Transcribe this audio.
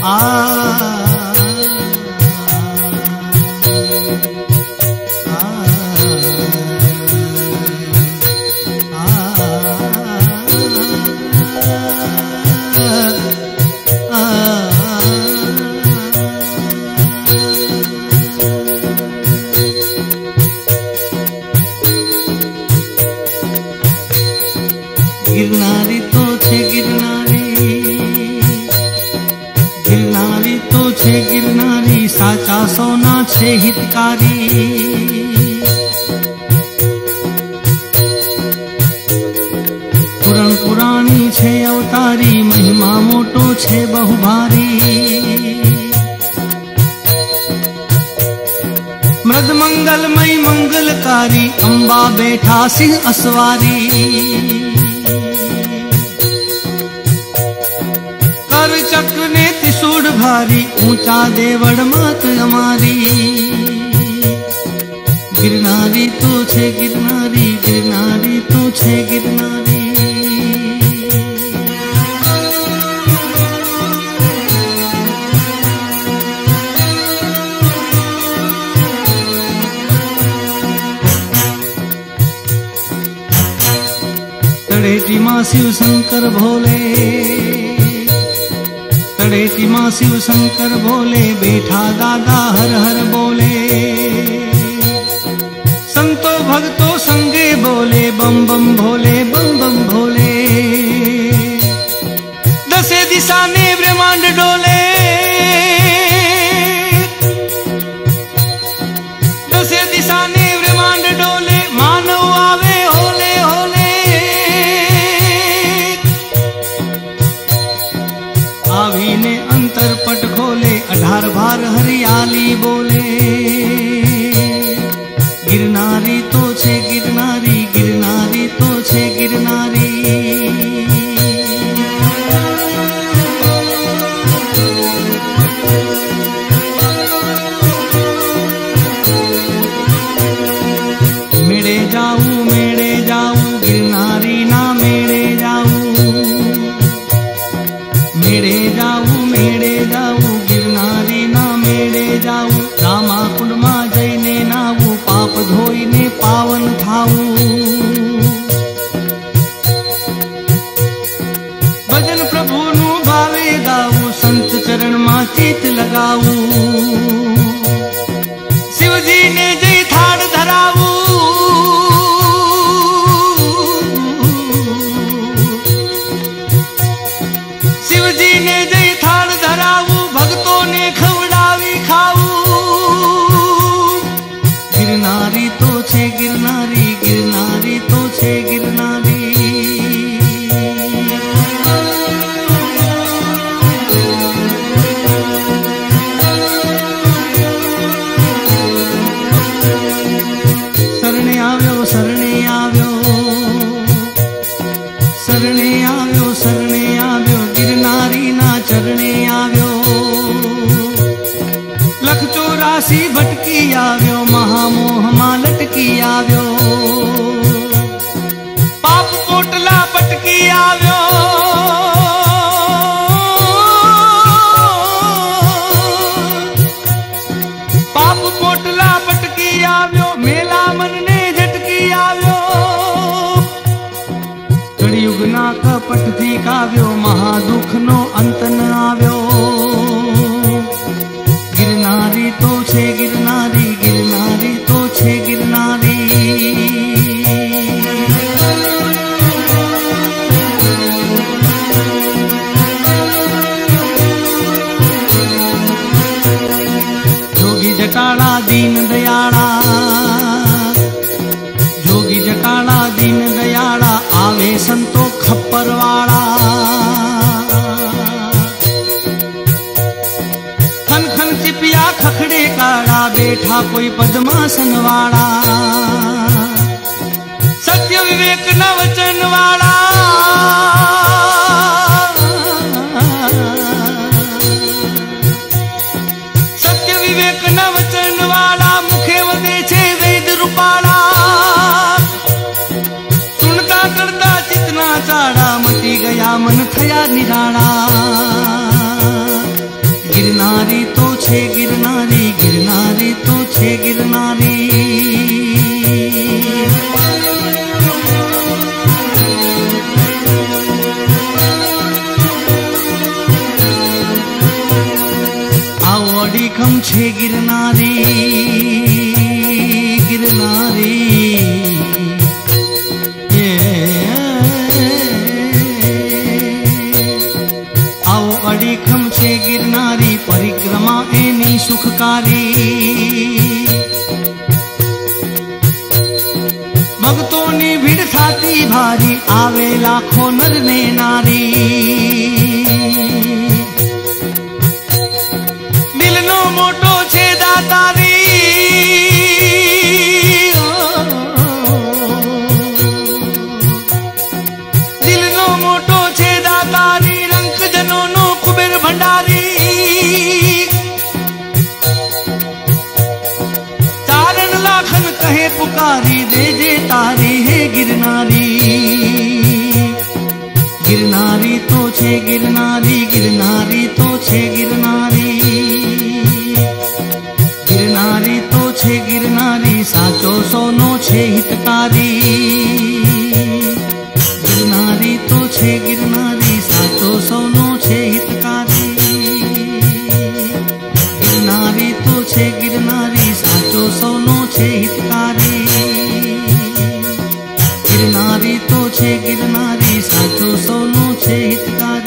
Ah ah. સોના છે હિતકારી પુરાણ પુરાણી છે અવતારી મહિમા મોટો છે બહુ ભારી મૃદ મંગલમય મંગલકારી અંબા બેઠા સિંહ અસવારી ભારી ઊંચા દેવડ માત અમારી ગિરનારી તું છે ગિરનારી ગિરનારી તું છે ગિરનારી તળેટીમાં શિવ શંકર खड़े की माँ शिव शंकर भोले बैठा दादा हर हर रावी ने अंतर पट खोले अठार भार हरियाली बोले। ગિરનારી તો છે ગિરનારી ગિરનારી તો છે ગિરનારી. શરણે આવ્યો શરણે આવ્યો. શરણે આવ્યો શરણે આવ્યો ગિરનારી ના ચરણે આવ્યો. લખ ચોરાસી ભટકી આવ્યો મહામોહમાં કોઈ પદ્માસન વાળા સત્ય વિવેક ના વચન વાળા સત્ય વિવેક ના વચન વાળા મુખે વધે છે વેદ રૂપાળા સુનતા કરતા ચિતના ચાડા મટી ગયા મન થયા નિરાળા ગિરનારી તો છે ગિરનારી ગિરનારી તો છે ગિરનારી આવો અડીખમ છે ગિરનારી ગિરનારી એની સુખકારી. ભક્તોની ભીડ થાતી ભારી આવે લાખો નર ને નારી. गिरनारी तो छे गिरनारी गिरनारी तो छे गिरनारी। गिरनारी तो छे गिरनारी, साचो सोनो छे हितकारी। गिरनारी तो छे गिरनारी, साचो सोनो छे हितकारी। गिरनारी तो छे गिरनारी, साचो सोनो छे हितकारी। गिरनारी तो छे गिरनारी सोनू से हितकारी